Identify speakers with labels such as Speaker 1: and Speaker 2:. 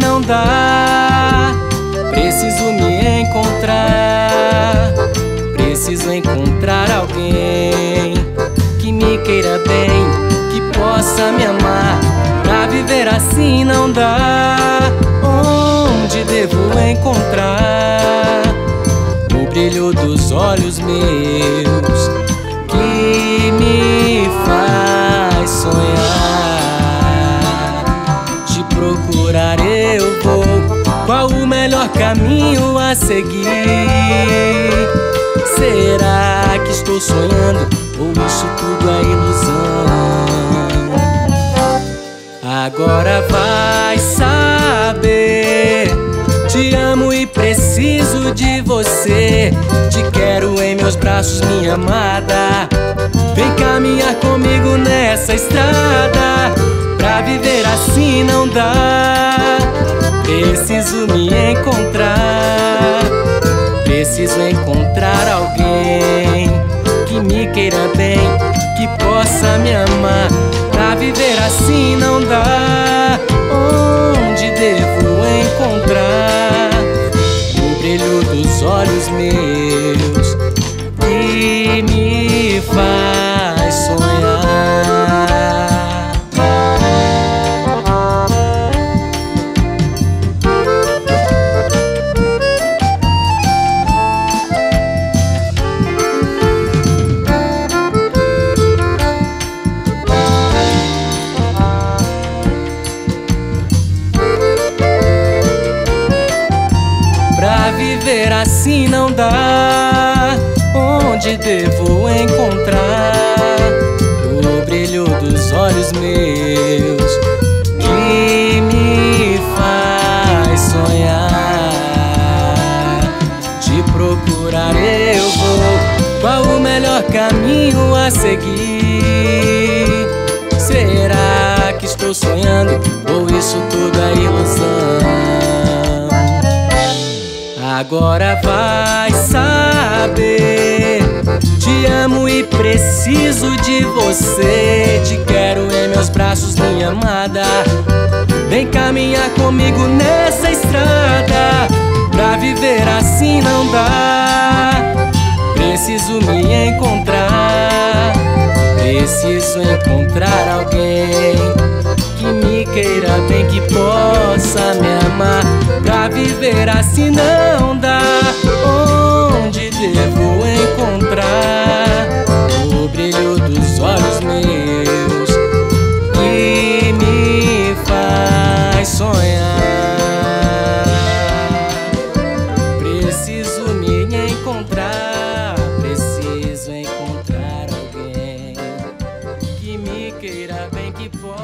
Speaker 1: não dá. Preciso me encontrar. Preciso encontrar alguém que me queira bem, que possa me amar. Pra viver assim não dá. Onde devo encontrar o brilho dos olhos meus melhor caminho a seguir? Será que estou sonhando ou isso tudo é ilusão? Agora vai saber. Te amo e preciso de você. Te quero em meus braços, minha amada. Vem caminhar comigo nessa estrada. Pra viver assim não dá. Preciso me encontrar. Preciso encontrar alguém que me queira bem, que possa me amar. Pra viver assim não dá. Onde devo encontrar o brilho dos olhos meus que me faz viver assim não dá. Onde devo encontrar o brilho dos olhos meus que me faz sonhar? Te procurar eu vou. Qual o melhor caminho a seguir? Será que estou sonhando ou isso tudo é ilusão? Agora vai saber. Te amo e preciso de você. Te quero em meus braços, minha amada. Vem caminhar comigo nessa estrada. Pra viver assim não dá. Preciso me encontrar. Preciso encontrar alguém que me queira bem, que possa me amar. Viver assim não dá. Onde devo encontrar o brilho dos olhos meus que me faz sonhar? Preciso me encontrar, preciso encontrar alguém que me queira bem, que possa